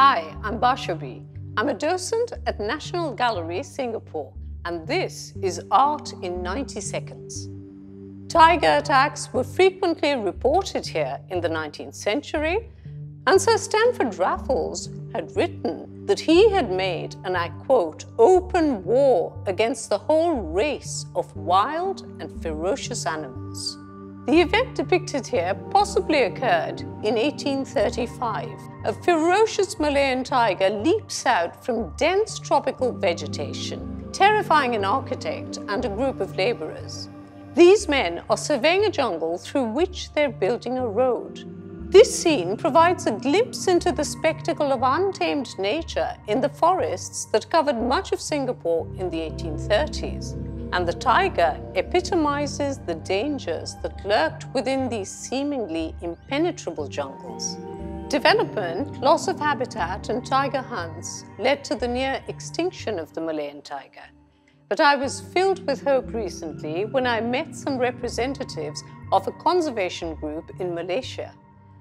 Hi, I'm Basabi. I'm a docent at National Gallery, Singapore, and this is Art in 90 Seconds. Tiger attacks were frequently reported here in the 19th century, and Sir Stamford Raffles had written that he had made, and I quote, open war against the whole race of wild and ferocious animals. The event depicted here possibly occurred in 1835. A ferocious Malayan tiger leaps out from dense tropical vegetation, terrifying an architect and a group of laborers. These men are surveying a jungle through which they're building a road. This scene provides a glimpse into the spectacle of untamed nature in the forests that covered much of Singapore in the 1830s and the tiger epitomizes the dangers that lurked within these seemingly impenetrable jungles. Development, loss of habitat, and tiger hunts led to the near extinction of the Malayan tiger. But I was filled with hope recently when I met some representatives of a conservation group in Malaysia.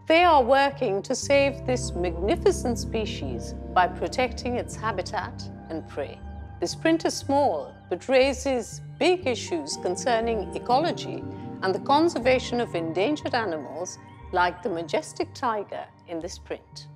They are working to save this magnificent species by protecting its habitat and prey. This print is small, but raises big issues concerning ecology and the conservation of endangered animals like the majestic tiger in this print.